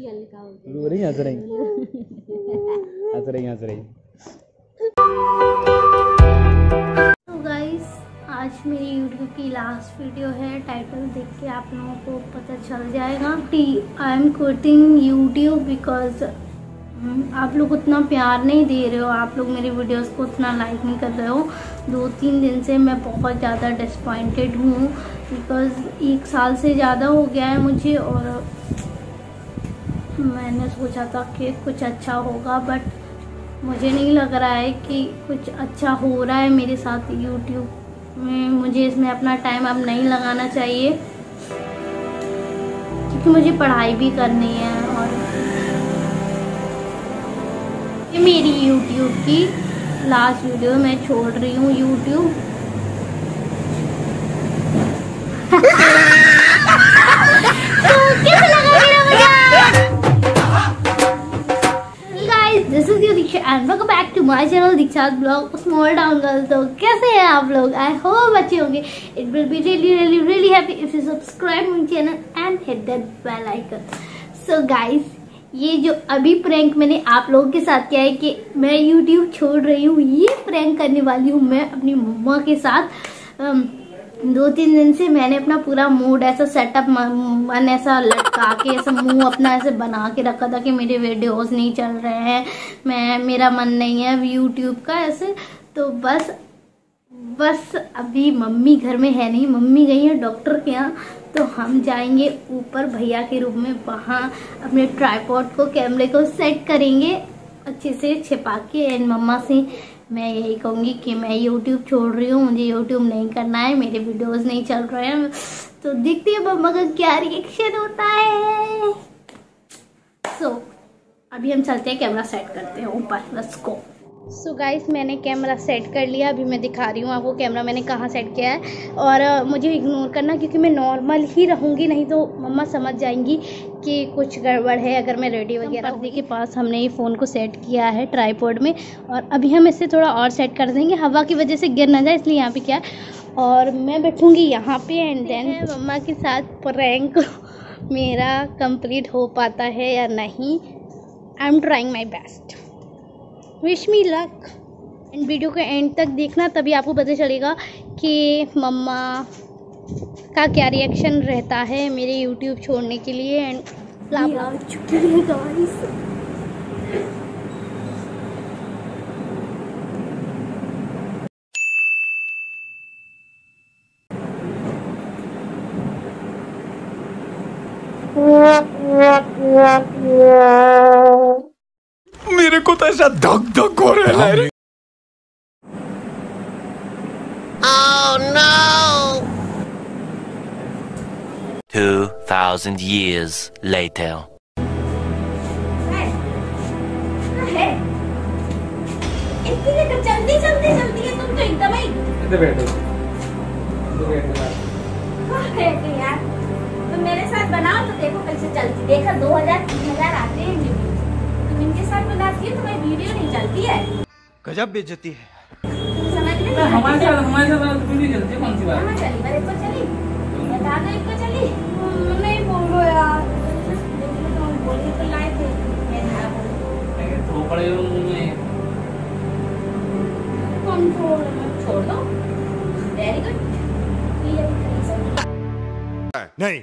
हो रो रही हंस रही। हंस रही हंस रही। तो गाइस आज मेरी यूट्यूब की लास्ट वीडियो है। टाइटल देख के आप लोगों को पता चल जाएगा I'm quitting YouTube because आप लोग उतना प्यार नहीं दे रहे हो। आप लोग मेरी वीडियोस को उतना लाइक नहीं कर रहे हो। दो तीन दिन से मैं बहुत ज़्यादा डिसपॉइंटेड हूँ बिकॉज़ एक साल से ज़्यादा हो गया है मुझे और मैंने सोचा था कि कुछ अच्छा होगा बट मुझे नहीं लग रहा है कि कुछ अच्छा हो रहा है मेरे साथ यूट्यूब में। मुझे इसमें अपना टाइम अब नहीं लगाना चाहिए, क्योंकि मुझे पढ़ाई भी करनी है और ये मेरी यूट्यूब की लास्ट वीडियो मैं छोड़ रही हूँ यूट्यूब तो कैसा लगा and welcome back to my channel दीक्षात vlog small town girl तो कैसे हैं आप लोग? आई होप अच्छे होंगे. It will be really really really happy if you subscribe my channel and hit that bell icon so guys ये जो अभी प्रैंक मैंने आप लोगों के साथ किया है कि मैं यूट्यूब छोड़ रही हूँ, ये प्रैंक करने वाली हूँ मैं अपनी मम्मा के साथ। um, दो तीन दिन से मैंने अपना पूरा मूड ऐसा सेटअप मन ऐसा लटका के, ऐसा मुँह अपना ऐसे बना के रखा था कि मेरे वीडियोस नहीं चल रहे हैं, मैं, मेरा मन नहीं है यूट्यूब का ऐसे। तो बस बस अभी मम्मी घर में है नहीं, मम्मी गई है डॉक्टर के यहाँ तो हम जाएँगे ऊपर भैया के रूम में, वहाँ अपने ट्राईपॉड को कैमरे को सेट करेंगे, अच्छे से छिपा के एंड मम्मा से। मैं यही कहूँगी कि मैं यूट्यूब छोड़ रही हूँ मुझे यूट्यूब नहीं करना है मेरे वीडियोस नहीं चल रहे हैं। तो देखते हैं मम्मा का क्या रिएक्शन होता है। सो so, अभी हम चलते हैं कैमरा सेट करते हैं ऊपर let's go so so guys मैंने कैमरा सेट कर लिया अभी मैं दिखा रही हूँ आपको कैमरा मैंने कहाँ सेट किया है। और मुझे इग्नोर करना क्योंकि मैं नॉर्मल ही रहूँगी नहीं तो मम्मा समझ जाएँगी कि कुछ गड़बड़ है। अगर मैं रेडी वगैरह पर्दे के पास हमने ये फ़ोन को सेट किया है ट्राईपोर्ड में और अभी हम इसे थोड़ा और सेट कर देंगे। हवा की वजह से गिर ना जाए इसलिए यहाँ पर क्या और मैं बैठूँगी यहाँ पर एंड देन मम्मा के साथ प्रैंक मेरा कंप्लीट हो पाता है या नहीं। I'm trying my best wish me luck and video के एंड तक देखना तभी आपको पता चलेगा कि मम्मा का क्या रिएक्शन रहता है मेरे यूट्यूब छोड़ने के लिए एंड चुकी है गाइस ऐसा धक धक हो रहा है Two thousand years later. इतनी तो जल्दी जल्दी जल्दी है तुम तो एकदम ही इधर बैठो बैठो यार तुम मेरे साथ बनाओ तो देखो कैसे चलती देखा दो हज़ार तीन हज़ार आते हैं इनके साथ बनाती हो वीडियो नहीं चलती है। गजब बेइज्जती है। तुम समझ नहीं पाते? हमारे साथ हमारे साथ वीडियो चलती है कौन सी बात? कहाँ चली? मेरे को चली। बता दो इनको चली। नहीं बोलो यार तुम तो लाए थे मैं तो पड़े में हम छोड़ छोड़ दो वेरी गुड नहीं।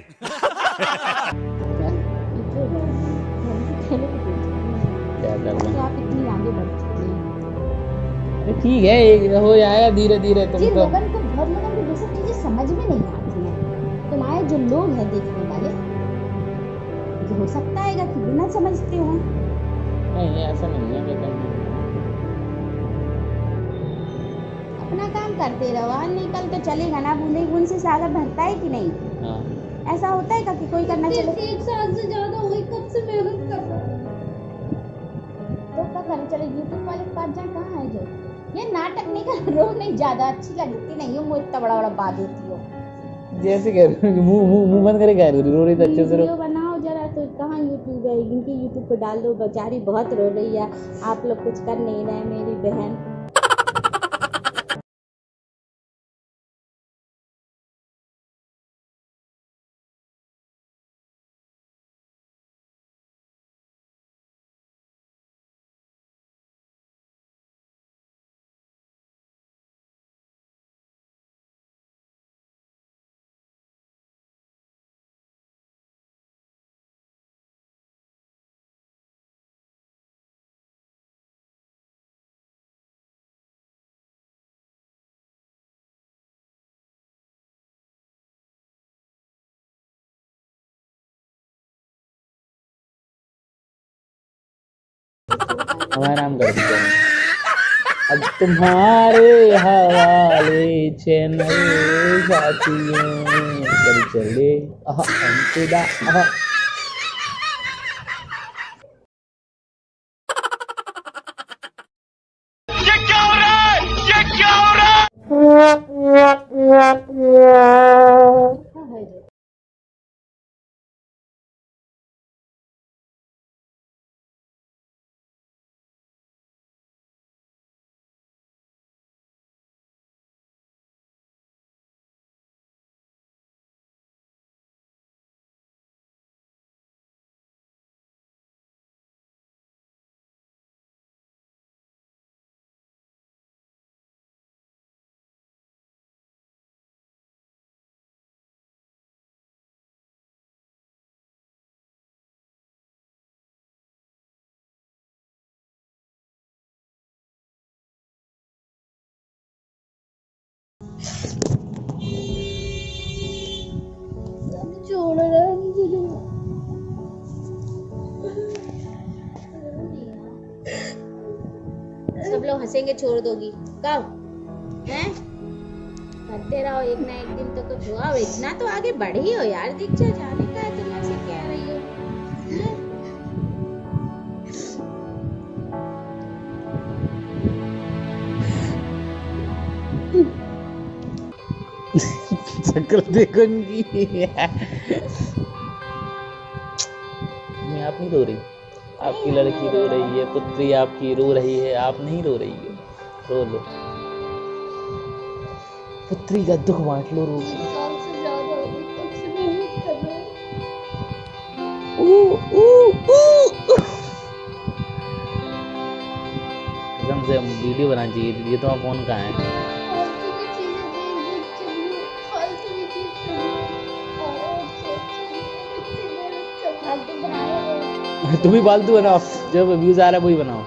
आगे बढ़ हैं अरे ठीक है एक हो जाएगा धीरे धीरे जी तुमको लोगन को बहुत लोगों को ये सब चीज़ें समझ में नहीं आती हैं। तुम्हारे जो लोग हैं देखने वाले ये हो सकता है कि बिना समझते हो। नहीं ऐसा नहीं है बेटा अपना काम करते रहो आज निकल के चलेगा ना बूंदे बूंद से सागर भरता है कि नहीं? हाँ। ऐसा होता है कि कोई करना चले? एक साल से ज़्यादा हो गई कब से मेहनत कर रहा तो चले यूट्यूब वाले के पास जाए कहाँ है जो? ये नाटक नहीं कर रो नहीं ज़्यादा अच्छी लगती नहीं हो इतना बड़ा बड़ा बात होती हो। जैसे कह रही हूँ मुँह मुँह मुँह बंद करे कह रही रो रही तो अच्छे से रो। बनाओ जरा तो कहाँ यूट्यूब है? इनकी यूट्यूब पे डाल दो बेचारी बहुत रो रही है। आप लोग कुछ कर नहीं रहे मेरी बहन। नाम कर दिया अब तुम्हारे हवाले चैनल साथियों चल चले खुदा सब लोग हंसेंगे, छोड़ दोगी। कब? हैं? करते रहो, एक ना एक दिन तो कुछ हुआ इतना तो आगे बढ़ ही हो यार दीक्षा जाने का है तुम शक्ल देखो इनकी मैं आप नहीं रो रही। आपकी लड़की रो रही है पुत्री आपकी रो रही है आप नहीं रो रही है। रो लो। पुत्री का दुख बांट लो रो। के वीडियो बनाना चाहिए ये तुम्हारा फ़ोन कहाँ है? तुम भी फालतू बनाओ जो व्यूज़ आ रहा है वही बनाओ।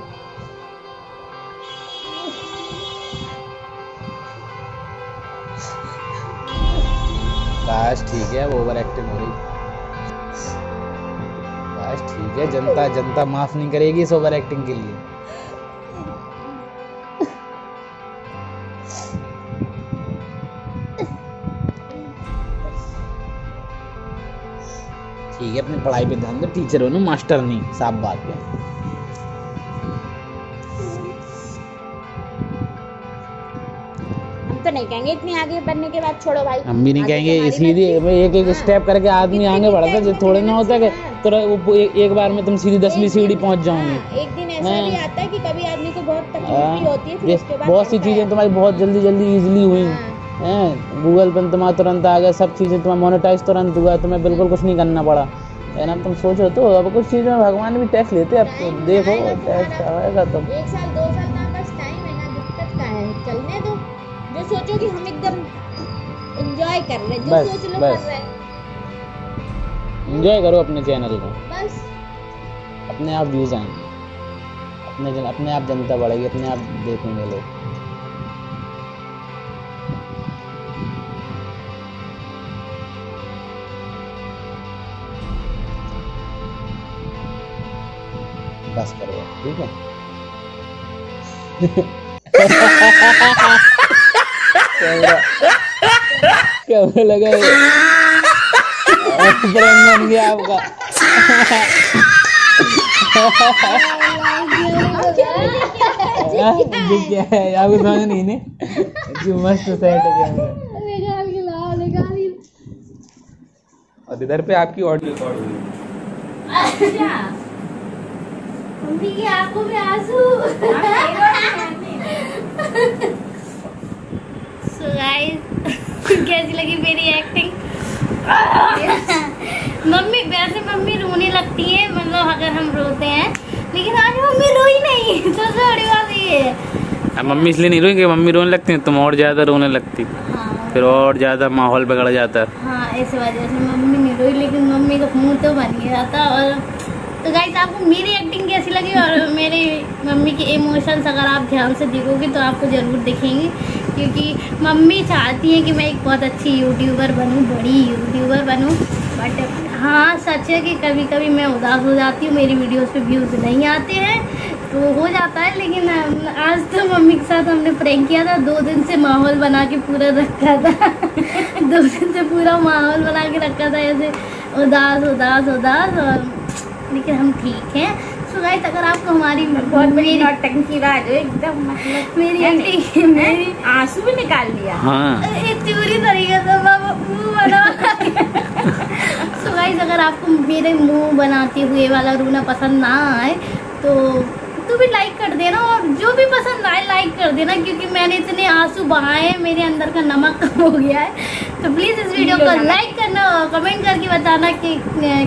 काश ठीक है ओवर एक्टिंग हो रही। काश ठीक है जनता जनता माफ़ नहीं करेगी इस ओवर एक्टिंग के लिए। ठीक है अपनी पढ़ाई पे ध्यान दो टीचर हो ना मास्टर नहीं साफ़ बात है। तो नहीं कहेंगे इतनी आगे बढ़ने के बाद छोड़ो भाई। हम भी नहीं कहेंगे सीधे एक एक हाँ। स्टेप करके आदमी आगे बढ़ता है थोड़े ना होता है हाँ। वो एक, बार में तुम सीधी दसवीं सीढ़ी पहुँच जाओगे हाँ, एक दिन ऐसा भी आता है कि कभी आदमी को बहुत तकलीफ़ हाँ, भी होती है उसके बाद बहुत सी चीज़ें तुम्हारी बहुत जल्दी जल्दी इजिली हुई हाँ। गूगल पे तुम्हारा तुरंत आ गया सब चीज़ें तुम्हारा मोनेटाइज तुरंत हुआ तुम्हें बिल्कुल कुछ नहीं करना पड़ा। है ना? तुम सोचो तो अब कुछ चीज़ों में भगवान भी टैक्स लेते हैं अब तो देखो टैक्स आएगा तुम एक साल दो साल का बस टाइम है ना दिक्कत का है चलने दो। जो सोचो कि हम एकदम एंजॉय कर रहे हैं जो बस, सोच लो बस। कर रहे हैं। एंजॉय करो अपने चैनल को। बस। अपने आप व्यूज़ आएँगे। अपने अपने आप जनता बढ़ेगी अपने आप देखेंगे लोग। बस करो ठीक है? कैमरा लगा बन गया आपका। क्या है आपको समझ नहीं ने जो मस्त सेट है कैमरा। और इधर पे आपकी ऑडियो रिकॉर्ड हो रही है अच्छा। मम्मी की आँखों में आँसू। सो गाइस कैसी लगी मेरी एक्टिंग मम्मी वैसे मम्मी रोने लगती है मतलब अगर हम रोते हैं लेकिन आज मम्मी रोई नहीं सबसे बड़ी बात ये है। मम्मी इसलिए नहीं रोई कि मम्मी रोने लगती है तुम और ज़्यादा रोने लगती। हाँ। फिर और ज़्यादा माहौल बिगड़ जाता है। हाँ इस वजह से मम्मी नहीं रोई लेकिन मम्मी का मुँह तो बन गया था और तो गाइस आपको मेरी एक्टिंग कैसी लगी और मेरी मम्मी के इमोशंस अगर आप ध्यान से देखोगे तो आपको ज़रूर दिखेंगे। क्योंकि मम्मी चाहती हैं कि मैं एक बहुत अच्छी यूट्यूबर बनूं, बड़ी यूट्यूबर बनूं। बट हाँ सच है कि कभी कभी मैं उदास हो जाती हूँ, मेरी वीडियोस पे व्यूज़ नहीं आते हैं तो हो जाता है। लेकिन आज तो मम्मी के साथ हमने प्रैंक किया था, दो दिन से माहौल बना के पूरा रखा था। दो दिन से पूरा माहौल बना के रखा था, ऐसे उदास उदास उदास और लेकिन हम ठीक हैं। सो गाइस अगर आपको हमारी बहुत बड़ी नौटंकी बाज हो एकदम मतलब मेरी आंटी मेरी आँसू भी निकाल लिया। हाँ। इतनी बुरी तरीके से बाबा मुँह बना। सो गाइस अगर आपको मेरे मुँह बनाते हुए वाला रोना पसंद ना आए तो तो भी लाइक कर देना और जो भी पसंद आए लाइक कर देना क्योंकि मैंने इतने आँसू बहाए हैं, मेरे अंदर का नमक कम हो गया है। तो प्लीज़ इस वीडियो को लाइक करना और कमेंट करके बताना कि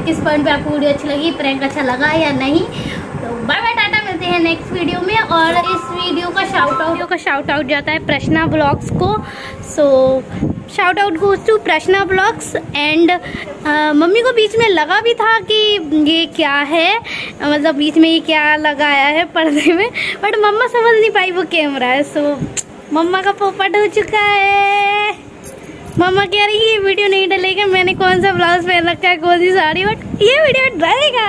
किस पॉइंट पे आपको वीडियो अच्छी लगी प्रैंक अच्छा लगा या नहीं। तो बाय बाय टाटा मिलते हैं नेक्स्ट वीडियो में और इस वीडियो का शाउट आउट का शाउट आउट जाता है प्रश्ना ब्लॉग्स को। So shout out goes to Prashna vlogs and mummy को बीच में लगा भी था कि ये क्या है। मतलब बीच में ये क्या लगाया है पर्दे में बट मम्मा समझ नहीं पाई वो कैमरा है। सो मम्मा का पोपट हो चुका है। मम्मा कह रही ये वीडियो नहीं डलेगा, मैंने कौन सा ब्लाउज पहन रखा है कौन सी साड़ी बट ये वीडियो डलेगा